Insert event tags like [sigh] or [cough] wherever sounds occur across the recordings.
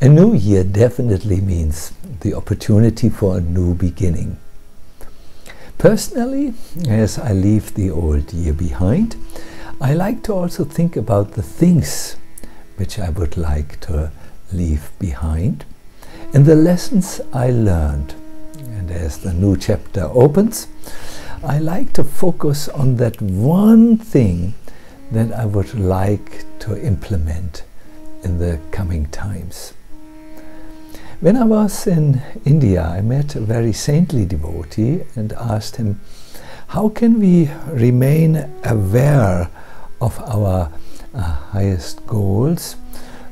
A new year definitely means the opportunity for a new beginning. Personally, as I leave the old year behind, I like to also think about the things which I would like to leave behind and the lessons I learned. And as the new chapter opens, I like to focus on that one thing that I would like to implement in the coming times. When I was in India, I met a very saintly devotee and asked him, How can we remain aware of our uh, highest goals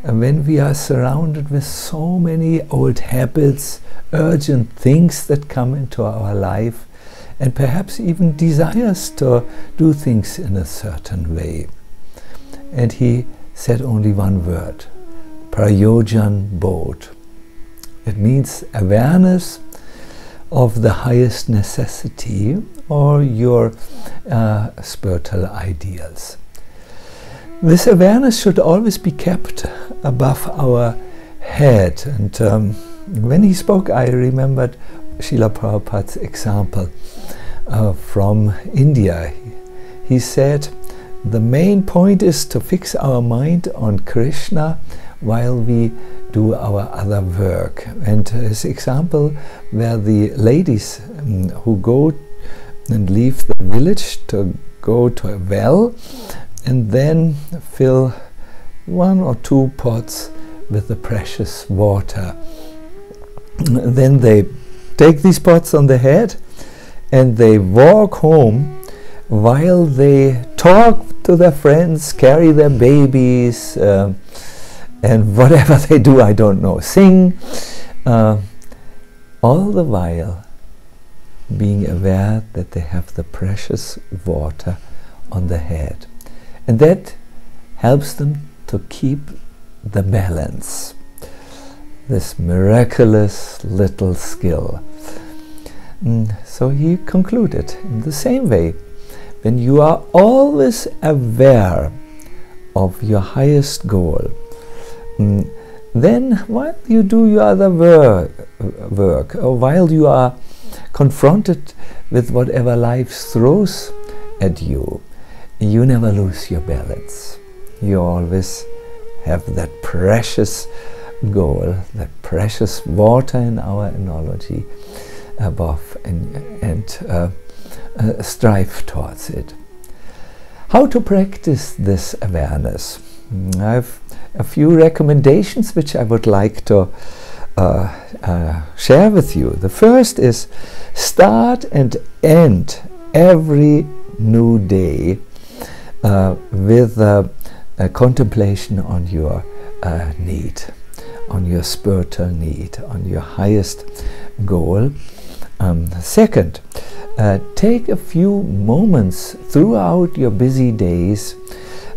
when we are surrounded with so many old habits, urgent things that come into our life, and perhaps even desires to do things in a certain way? And he said only one word Prayojan Bodh it means awareness of the highest necessity or your uh, spiritual ideals. This awareness should always be kept above our head. And um, when he spoke, I remembered Srila Prabhupada's example uh, from India. He said, the main point is to fix our mind on Krishna while we do our other work. And his example where the ladies um, who go and leave the village to go to a well and then fill one or two pots with the precious water. Then they take these pots on the head and they walk home while they talk to their friends, carry their babies, uh, and [laughs] whatever they do, I don't know, sing, uh, all the while being aware that they have the precious water on the head. And that helps them to keep the balance. This miraculous little skill. Mm, so he concluded in the same way when you are always aware of your highest goal, Mm. Then, while you do your other work, work, or while you are confronted with whatever life throws at you, you never lose your balance. You always have that precious goal, that precious water in our analogy above, and, and uh, uh, strive towards it. How to practice this awareness? Mm, I've a few recommendations which I would like to uh, uh, share with you. The first is start and end every new day uh, with a contemplation on your uh, need, on your spiritual need, on your highest goal. Um, second, uh, take a few moments throughout your busy days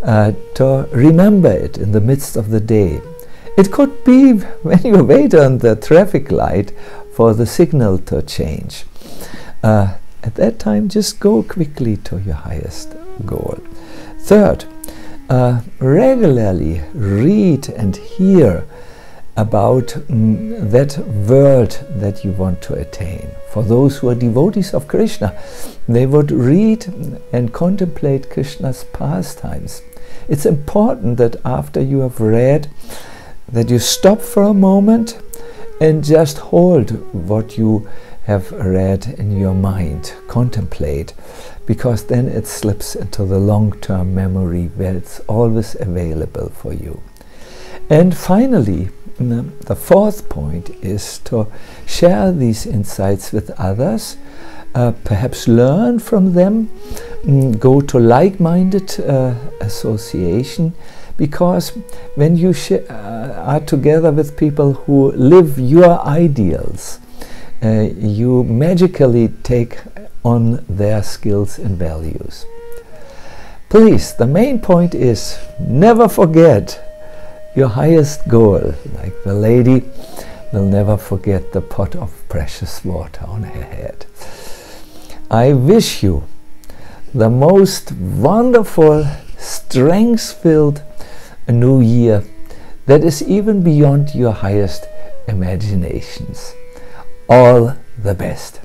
uh, to remember it in the midst of the day. It could be [laughs] when you wait on the traffic light for the signal to change. Uh, at that time, just go quickly to your highest goal. Third, uh, regularly read and hear about mm, that world that you want to attain. For those who are devotees of Krishna, they would read and contemplate Krishna's pastimes. It's important that after you have read, that you stop for a moment and just hold what you have read in your mind, contemplate, because then it slips into the long-term memory where it's always available for you. And finally, the fourth point is to share these insights with others, uh, perhaps learn from them, mm, go to like-minded uh, association, because when you uh, are together with people who live your ideals, uh, you magically take on their skills and values. Please, the main point is never forget your highest goal, like the lady will never forget the pot of precious water on her head. I wish you the most wonderful, strength filled new year that is even beyond your highest imaginations. All the best.